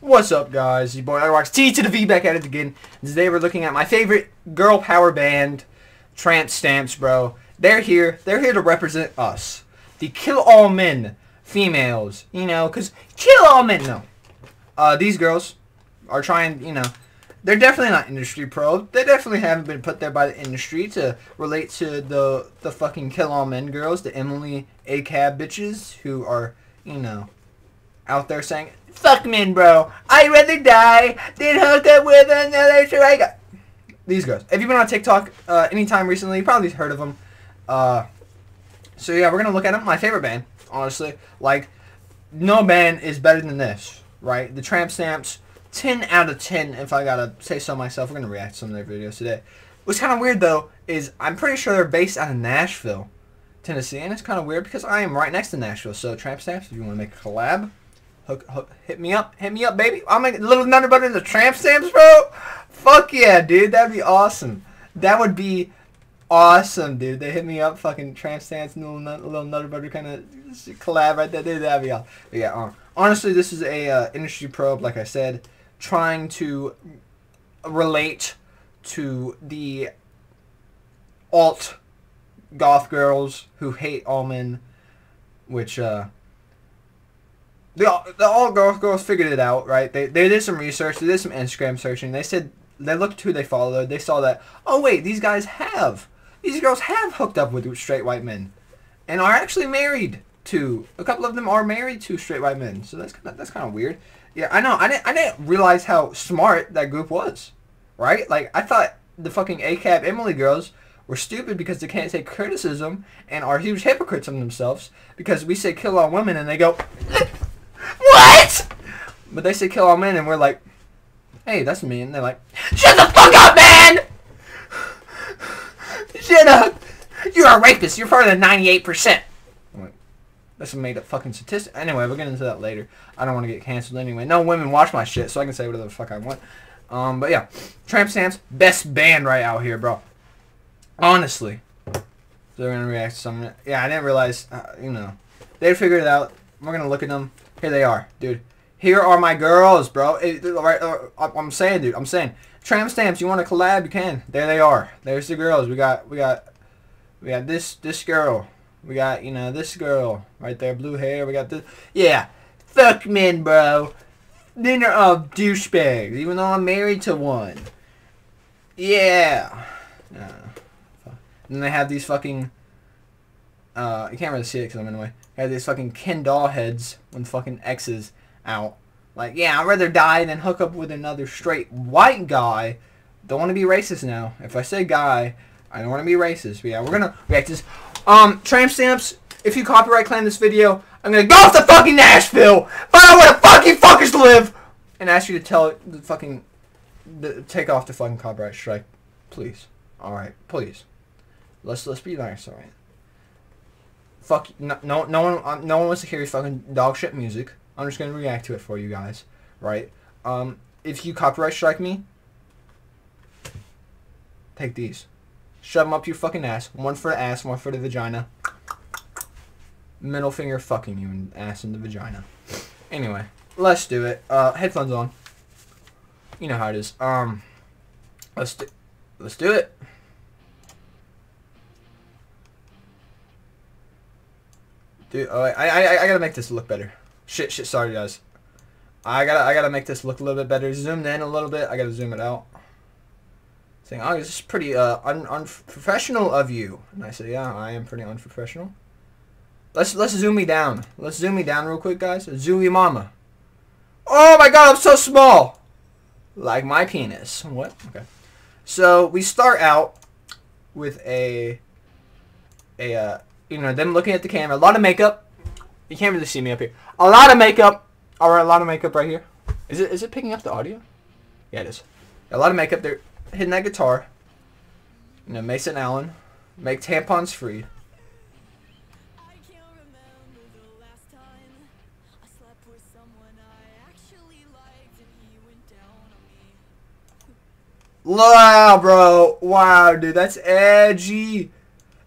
What's up, guys? Your boy Rocks T to the V back at it again. Today we're looking at my favorite girl power band, Tramp Stamps, bro. They're here. They're here to represent us, the kill all men, females. You know, cause kill all men. No, uh, these girls are trying. You know, they're definitely not industry pro. They definitely haven't been put there by the industry to relate to the the fucking kill all men girls, the Emily ACAB bitches who are you know out there saying, "Fuck men, bro. I'd rather die than hook up with another striker." These girls. If you've been on TikTok uh, anytime recently, you probably heard of them. Uh, so yeah, we're gonna look at them. My favorite band, honestly. Like, no band is better than this, right? The Tramp Stamps, 10 out of 10, if I gotta say so myself. We're gonna react to some of their videos today. What's kind of weird though is I'm pretty sure they're based out of Nashville, Tennessee, and it's kind of weird because I am right next to Nashville. So Tramp Stamps, if you want to make a collab, hook, hook, hit me up, hit me up, baby. I'm a little nutter butter in the Tramp Stamps, bro. Fuck yeah, dude, that'd be awesome. That would be awesome, dude. They hit me up, fucking Tramp Stamps, little, nut, little nutter butter kind of collab right there. Dude, that'd be awesome. But yeah, uh, honestly, this is a uh, industry probe, like I said, trying to relate to the alt goth girls who hate all men, which uh, the all goth girls figured it out, right? They they did some research, they did some Instagram searching. They said they looked who they followed. They saw that oh wait, these guys have these girls have hooked up with straight white men, and are actually married to a couple of them are married to straight white men. So that's kind of that's kind of weird. Yeah, I know. I didn't I didn't realize how smart that group was, right? Like I thought the fucking ACAB Emily girls were stupid because they can't take criticism and are huge hypocrites on themselves because we say kill all women and they go, what? But they say kill all men and we're like, hey, that's me. And they're like, shut the fuck up, man! Shut up! You're a rapist. You're part of the 98%. I'm like, that's a made up fucking statistic. Anyway, we'll get into that later. I don't want to get canceled anyway. No women watch my shit, so I can say whatever the fuck I want. Um, but yeah, Tramp Stamps, best band right out here, bro. Honestly. They're gonna react to something. Yeah, I didn't realize. Uh, you know, they figured it out. We're gonna look at them. Here they are, dude. Here are my girls, bro. Right, uh, I'm saying, dude. I'm saying. Tramp Stamps. You want to collab? You can. There they are. There's the girls. We got. We got. We got this. This girl. We got. You know this girl right there. Blue hair. We got this. Yeah. Fuck men, bro. Dinner of douchebags. Even though I'm married to one. Yeah. Uh, and they have these fucking. Uh, you can't really see it because I'm in the way. Have these fucking Ken doll heads when fucking X's out. Like, yeah, I'd rather die than hook up with another straight white guy. Don't want to be racist now. If I say guy, I don't want to be racist. But yeah, we're gonna react to this. Um, tramp stamps. If you copyright claim this video, I'm gonna go off to fucking Nashville, find out where the fucking fuckers live, and ask you to tell the fucking the, take off the fucking copyright strike, please. All right, please. Let's let's be nice, all right. Fuck no no one um, no one wants to hear your fucking dog shit music. I'm just gonna react to it for you guys, right? Um, if you copyright strike me, take these, shove them up your fucking ass. One for the ass, one for the vagina. Middle finger fucking you and ass in the vagina. Anyway, let's do it. Uh, headphones on. You know how it is. Um, let's do, let's do it. Dude, oh, I, I, I gotta make this look better. Shit, shit, sorry guys. I gotta, I gotta make this look a little bit better. Zoomed in a little bit. I gotta zoom it out. Saying, oh, this is pretty uh, un unprofessional of you. And I said, yeah, I am pretty unprofessional. Let's let's zoom me down. Let's zoom me down real quick, guys. Zoom me mama. Oh my god, I'm so small. Like my penis. What? Okay. So we start out with a a uh, you know, them looking at the camera. A lot of makeup. You can't really see me up here. A lot of makeup. Alright, a lot of makeup right here. Is it is it picking up the audio? Yeah, it is. A lot of makeup. They're hitting that guitar. You know, Mason Allen. Make tampons free. Wow, bro. Wow, dude. That's edgy.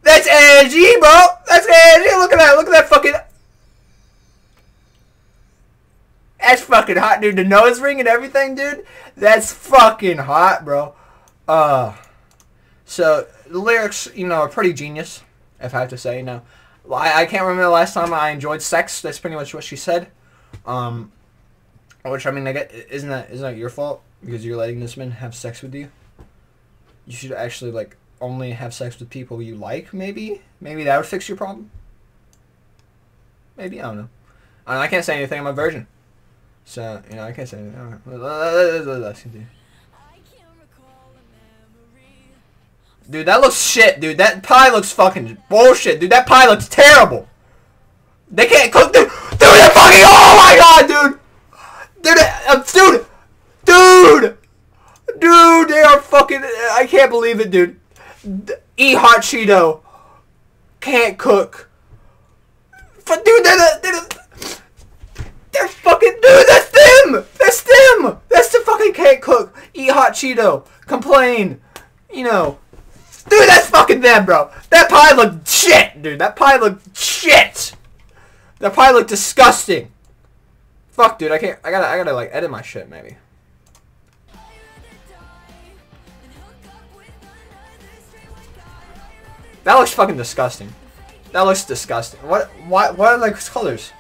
That's edgy, bro. That's edgy. Look at that. Look at that fucking. That's fucking hot, dude. The nose ring and everything, dude. That's fucking hot, bro. Uh, so the lyrics, you know, are pretty genius. If I have to say, know, I, I can't remember the last time I enjoyed sex. That's pretty much what she said. Um, which I mean, I get isn't that isn't that your fault because you're letting this man have sex with you? You should actually like only have sex with people you like. Maybe maybe that would fix your problem. Maybe I don't know. I, I can't say anything. I'm a virgin, so you know I can't say anything. Let's continue. Dude, that looks shit, dude. That pie looks fucking bullshit, dude. That pie looks terrible. They can't cook, dude. Dude, they're fucking. Oh my god, dude. Dude, uh, dude, dude, dude. They are fucking. I can't believe it, dude. Eat hot Cheeto. Can't cook. But dude, they're, they're, they're fucking. Dude, that's them. That's them. That's the fucking can't cook. Eat hot Cheeto. Complain. You know. Dude, that's fucking them, bro. That pie looked shit, dude. That pie looked shit. That pie looked disgusting. Fuck, dude. I can't. I gotta. I gotta like edit my shit, maybe. That looks fucking disgusting. That looks disgusting. What? Why? What are like colors?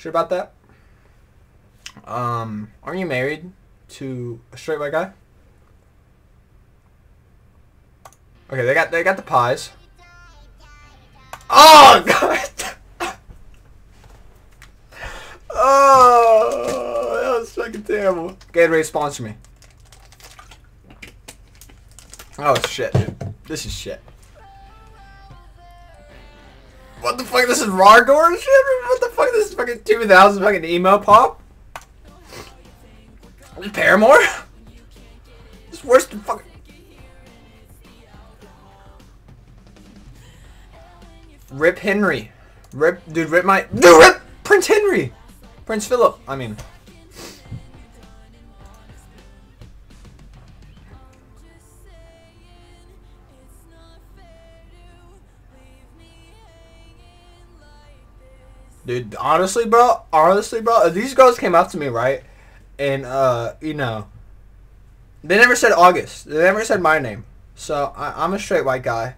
Sure about that? Um, aren't you married to a straight white guy? Okay, they got they got the pies. Oh god! oh, that was fucking terrible. Gatorade sponsor me. Oh shit. This is shit. What the fuck? This is Rardor shit? What the fuck? This is fucking 2000 fucking emo pop? Paramore? It's worse than fucking... Rip Henry. Rip, dude, rip my... Dude, rip Prince Henry! Prince Philip, I mean. Dude, honestly, bro, honestly, bro, these girls came up to me, right, and, uh, you know, they never said August. They never said my name. So, I, am a straight white guy.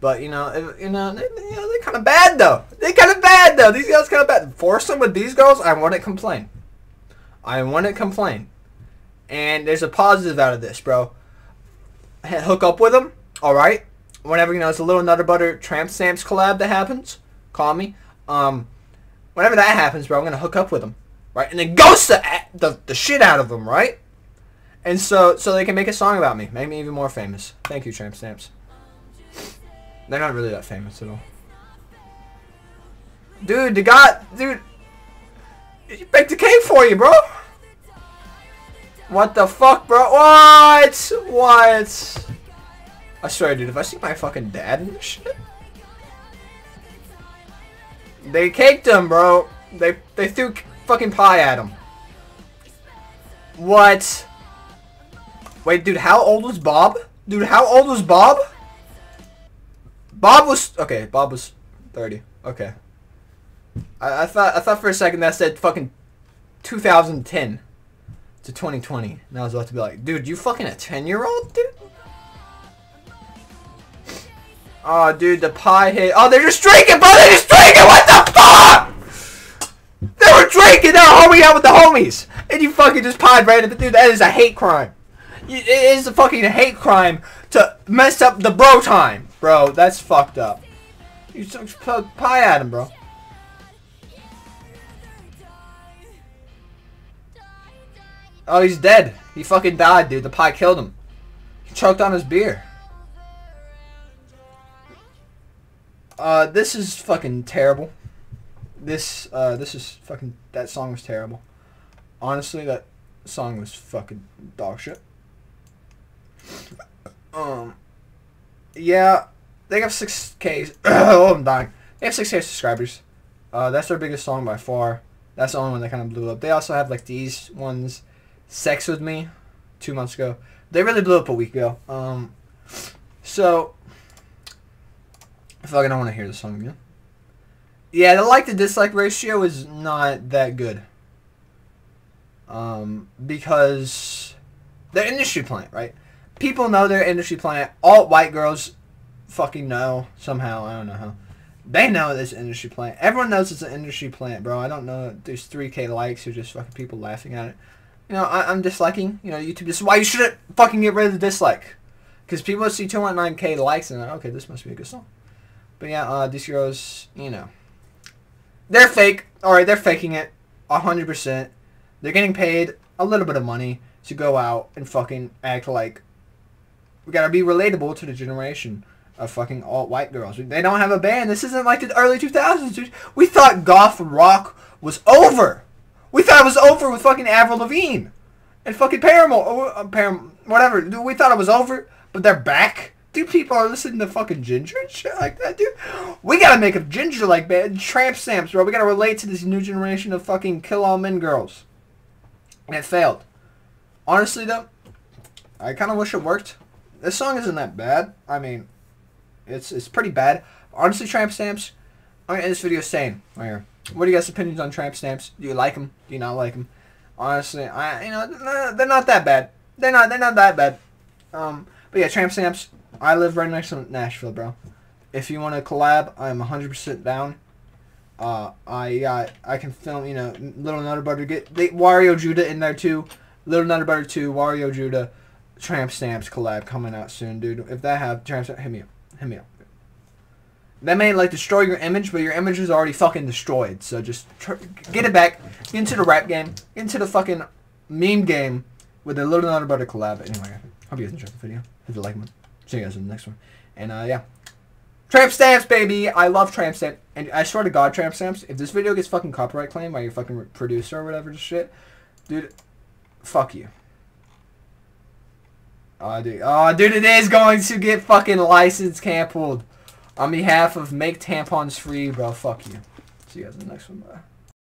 But, you know, if, you know, they, you know, they're kind of bad, though. They're kind of bad, though. These girls kind of bad. Force them with these girls, I wouldn't complain. I wouldn't complain. And there's a positive out of this, bro. Hook up with them, alright? Whenever, you know, it's a little Nutter Butter Tramp Stamps collab that happens, call me. Um, Whenever that happens, bro, I'm gonna hook up with them, right? And then ghost the the, the shit out of them, right? And so so they can make a song about me, make me even more famous. Thank you, Tramp Stamps. They're not really that famous at all. Dude, the guy, dude, he baked a cake for you, bro. What the fuck, bro? What? What? I swear, dude, if I see my fucking dad and shit. They caked him, bro. They they threw fucking pie at him. What? Wait, dude, how old was Bob? Dude, how old was Bob? Bob was okay. Bob was thirty. Okay. I, I thought I thought for a second that said fucking 2010 to 2020. And I was about to be like, dude, you fucking a 10 year old, dude? Oh, dude, the pie hit. Oh, they're just drinking, bro. They're just drinking. What the They were drinking. They were homing out with the homies. And you fucking just pied right into Dude, that is a hate crime. It is a fucking hate crime to mess up the bro time. Bro, that's fucked up. You just pie at him, bro. Oh, he's dead. He fucking died, dude. The pie killed him. He choked on his beer. Uh, this is fucking terrible. This, uh, this is fucking, that song was terrible. Honestly, that song was fucking dog shit. Um, yeah, they have 6k, oh, I'm dying. They have 6k subscribers. Uh, that's their biggest song by far. That's the only one that kind of blew up. They also have, like, these ones, Sex With Me, two months ago. They really blew up a week ago. Um, so, fucking, I don't want to hear the song again. Yeah, the like to dislike ratio is not that good. Um, because they're industry plant, right? People know they're industry plant. All white girls fucking know somehow. I don't know how. They know this industry plant. Everyone knows it's an industry plant, bro. I don't know. There's 3k likes or just fucking people laughing at it. You know, I, am disliking. You know, YouTube. This is why you shouldn't fucking get rid of the dislike. Because people see 2.9k likes and like, okay, this must be a good song. But yeah, uh, these girls, you know, they're fake. All right, they're faking it, hundred percent. They're getting paid a little bit of money to go out and fucking act like we gotta be relatable to the generation of fucking alt white girls. They don't have a band. This isn't like the early 2000s. We thought goth rock was over. We thought it was over with fucking Avril Lavigne and fucking Paramore, or, uh, Param, whatever. We thought it was over, but they're back. Dude, people are listening to fucking Ginger and shit like that, dude. We gotta make a Ginger like band. Tramp stamps, bro. We gotta relate to this new generation of fucking kill all men girls. And it failed. Honestly, though, I kind of wish it worked. This song isn't that bad. I mean, it's it's pretty bad. Honestly, tramp stamps. Gonna end this video saying right here. What are you guys' opinions on tramp stamps? Do you like them? Do you not like them? Honestly, I you know they're not that bad. They're not they're not that bad. Um, but yeah, tramp stamps. I live right next to Nashville, bro. If you want to collab, I'm 100% down. Uh, I got I can film you know Little Nutter Butter get they, Wario Judah in there too. Little Nutter Butter 2, Wario Judah, Tramp Stamps collab coming out soon, dude. If that have Tramp Stamps, hit me up. Hit me up. That may like destroy your image, but your image is already fucking destroyed. So just get it back. Into the rap game. Into the fucking meme game with a Little Nutter Butter collab. Anyway, hope you guys enjoyed the video. If you like them, see you guys in the next one. And uh, yeah. Tramp stamps, baby! I love tramp stamps. And I swear to God, tramp stamps, if this video gets fucking copyright claimed by your fucking producer or whatever shit, dude, fuck you. Oh, dude. Oh, dude, it is going to get fucking license canceled. On behalf of Make Tampons Free, bro, fuck you. See you guys in the next one. Bye.